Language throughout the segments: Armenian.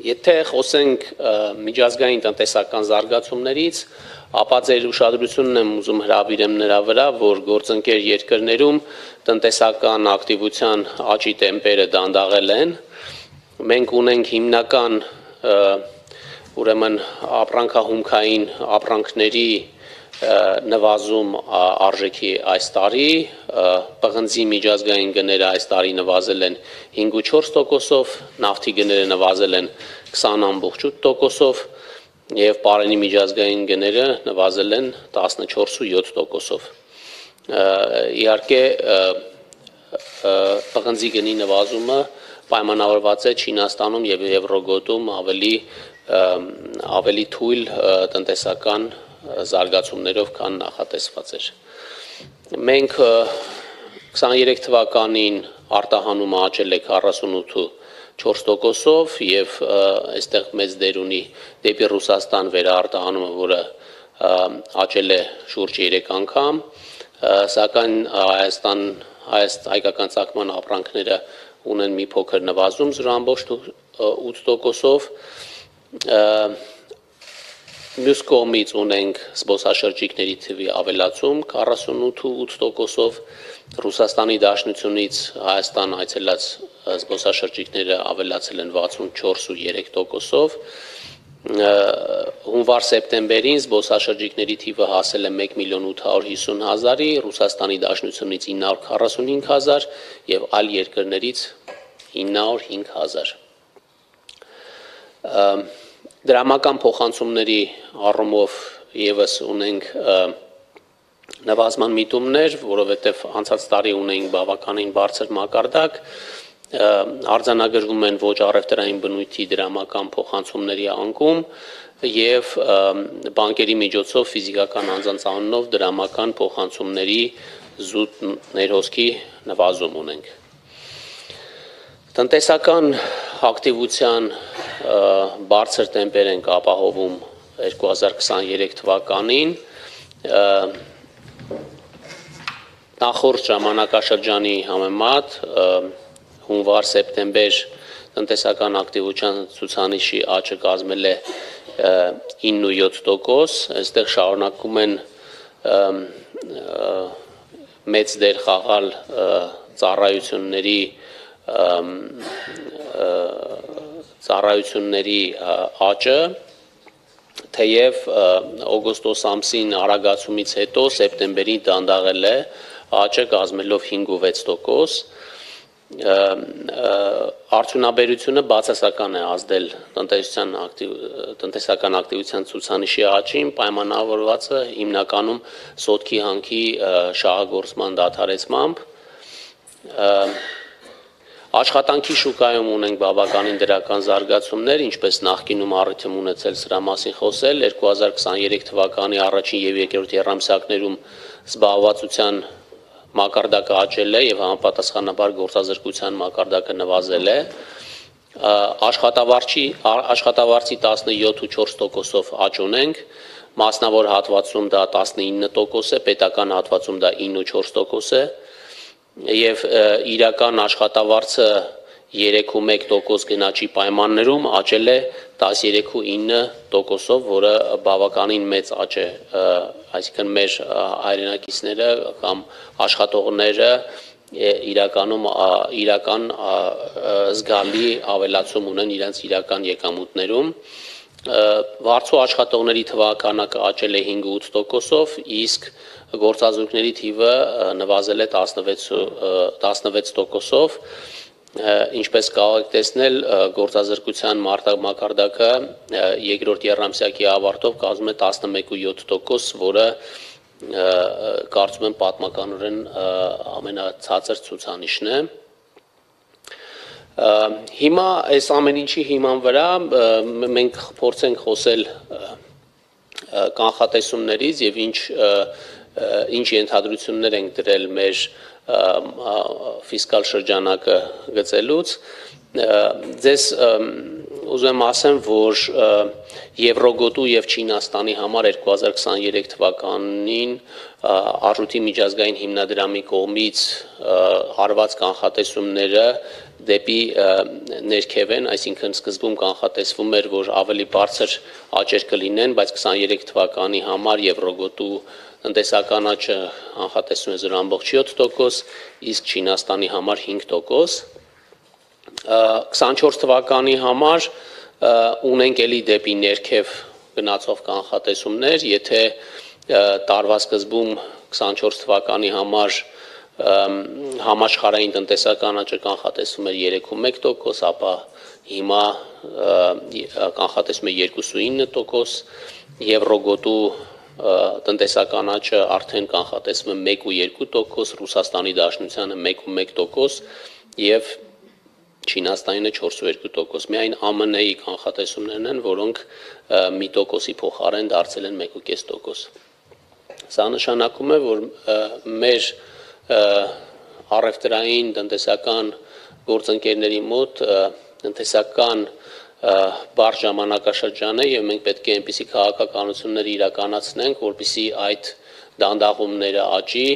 Եթե խոսենք միջազգային տնտեսական զարգացումներից, ապա ձեր ուշադրությունն եմ ուզում հրավիրեմ նրա վրա, որ գործընկեր երկրներում տնտեսական ակտիվության աճի տեմպերը դանդաղել են։ Մենք ունենք հիմնական ուրեմն ապրանքահումքային ապրանքների նվազում արժեքի այս տարի, պղնձի միջազգային գները այս տարի նվազել են 5.4%-ով, նավթի գները նվազել են 20.8%-ով եւ պարենի միջազգային գները նվազել են 14.7%-ով։ Իհարկե պղնձի գնի նվազումը պայմանավորված է Չինաստանում եւ Եվրոգոտում ավելի թույլ տնտեսական զարգացումներով, քան նախատեսված էր։ Մենք 23 թվականին արտահանումը աճել է 48.4%-ով եւ այստեղ մեծ դեր ունի դեպի Ռուսաստան վերարտահանումը, որը աճել է շուրջ 3 անգամ, սակայն Հայաստան հայկական ցակման ապրանքները ունեն մի փոքր նվազում 0.8%-ով Մյուս կողմից ունենք զբոսաշրջիկների թվի ավելացում 48.8%-ով Ռուսաստանի Դաշնությունից Հայաստան այցելած զբոսաշրջիկները ավելացել են 64.3%-ով հունվար-սեպտեմբերին զբոսաշրջիկների թիվը հասել է 1 միլիոն 850 հազարի, Ռուսաստանի Դաշնությունից 945 հազար եւ այլ երկրներից 905 հազար դրամական փոխանցումների առումով եւս ունենք նվազման միտումներ, որովհետև անցած տարի ունեինք բավականին բարձր մակարդակ, արձանագրվում են ոչ առևտրային բնույթի դրամական փոխանցումների անկում եւ բանկերի միջոցով ֆիզիկական անձանց անունով դրամական փոխանցումների զուտ ներհոսքի նվազում ունենք։ Տնտեսական ակտիվության բարձր տեմպեր ենք ապահովում 2023 թվականին նախորդ ժամանակաշրջանի համեմատ հունվար-սեպտեմբեր տնտեսական ակտիվության ցուցանիշի աճը կազմել է 9.7%, այստեղ շարունակում են մեծ դեր խաղալ ծառայությունների ծառայությունների աճը թեև օգոստոս ամսին արագացումից հետո սեպտեմբերին դանդաղել է աճը կազմելով 5.6% արդյունաբերությունը բացասական է ազդել տնտեսության ակտիվ տնտեսական ակտիվության ցուցանիշի աճին պայմանավորված է հիմնականում սոտքի հանքի շահագործման դադարեցմամբ Աշխատանքի շուկայում ունենք բավականին դրական զարգացումներ, ինչպես նախկինում առիթ եմ ունեցել սրա մասին խոսել, 2023 թվականի առաջին եւ երկրորդ երամսյակներում զբաղվածության մակարդակը աճել է եւ համապատասխանաբար գործազրկության մակարդակը նվազել է աշխատավարձի աշխատավարձի 17.4%-ով աճ ունենք մասնավոր հատվածում դա 19% է պետական հատվածում դա 9.4% է եւ իրական աշխատավարձը 3.1% գնաճի պայմաններում աճել է 13.9%-ով, որը բավականին մեծ աճ է, այսինքն մեր հայրենակիցները կամ աշխատողները իրականում իրական զգալի ավելացում ունեն իրենց իրական եկամուտներում վարձու աշխատողների թվականակը աճել է 5.8%-ով, իսկ գործազուրկների թիվը նվազել է 16 16%-ով ինչպես կարող եք տեսնել գործազրկության մարտամակարդակը երկրորդ երամսյակի ավարտով կազմում է 11.7%, որը կարծում եմ պատմականորեն ամենացածր ցուցանիշն է Հիմա այս ամեն ինչի հիման վրա մենք փորձենք խոսել կանխատեսումներից եւ ինչ ինչ ենթադրություններ ենք դրել մեր ֆիսկալ շրջանակը գծելուց ձեզ ուզում եմ ասեմ, որ Եվրոգոտու եւ Չինաստանի համար 2023 թվականին արժույթի միջազգային հիմնադրամի կողմից հարված կանխատեսումները դեպի ներքև են, այսինքն սկզբում կանխատեսվում էր, որ ավելի բարձր աճեր կլինեն, բայց 23 թվականի համար Եվրոգոտու տնտեսական աճը անխատեսվում է 0.7%, իսկ Չինաստանի համար 5%։ 24 թվականի համար ունենք էլի դեպի ներքև գնացող կանխատեսումներ, եթե տարվա սկզբում 24 թվականի համար համաշխարհային տնտեսական աճը կանխատեսվում էր 3.1%, ապա հիմա կանխատեսվում է 2.9%, Եվրոգոտու տնտեսական աճը արդեն կանխատեսվում է 1.2%, Ռուսաստանի Դաշնությանը 1.1% եւ Չինաստանինը 4.2%։ Միայն ԱՄՆ-ի կանխատեսումներն են, որոնք մի տոկոսի փոխարեն դարձել են 1.5%։ Սա նշանակում է, որ մեր առևտրային տնտեսական գործընկերների մոտ տնտեսական բար ժամանակաշրջան է եւ մենք պետք է այնպիսի քաղաքականություններ իրականացնենք, որպիսի այդ դանդաղումները աճի,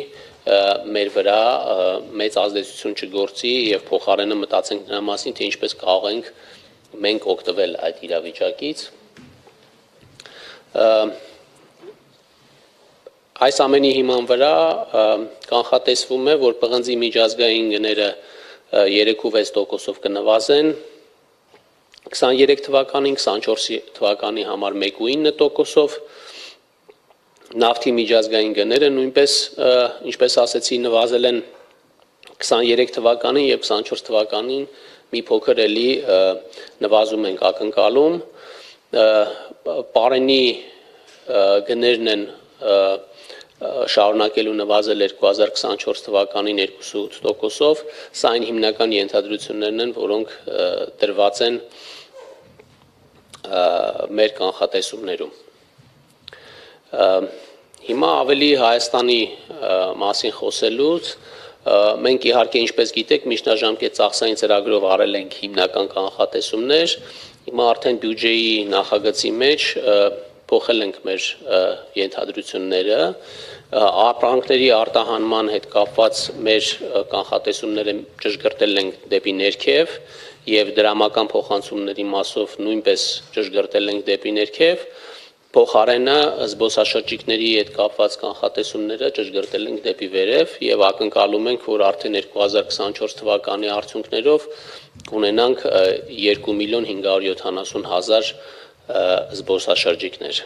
մեր վրա մեծ ազդեցություն չգործի եւ փոխարենը մտածենք նրա մասին, թե ինչպես կարող ենք մենք օգտվել այդ իրավիճակից։ Այս ամենի հիման վրա կանխատեսվում է, որ պղնձի միջազգային գները 3.6%-ով կնվազեն 23 թվականին, 24 թվականի համար 1.9%-ով Նավթի միջազգային գները նույնպես ինչպես ասեցի նվազել են 23 թվականին եւ 24 թվականին մի փոքր էլի նվազում ենք ակնկալում Պարենի գներն են շարունակելու նվազել 2024 թվականին 2.8%-ով, սա այն հիմնական ենթադրություններն են, որոնք դրված են մեր կանխատեսումներում։ Հիմա ավելի Հայաստանի մասին խոսելուց մենք իհարկե ինչպես գիտեք միջնաժամկետ ծախսային ծրագրով արել ենք հիմնական կանխատեսումներ հիմա արդեն բյուջեի նախագծի մեջ փոխել ենք մեր ենթադրությունները ապրանքների արտահանման հետ կապված մեր կանխատեսումները ճշգրտել ենք դեպի ներքև եւ դրամական փոխանցումների մասով նույնպես ճշգրտել ենք դեպի ներքև փոխարենը զբոսաշրջիկների հետ կապված կանխատեսումները ճշգրտել ենք դեպի վերև եւ ակնկալում ենք, որ արդեն 2024 թվականի արդյունքներով կունենանք 2 միլիոն 570 հազար զբոսաշրջիկներ։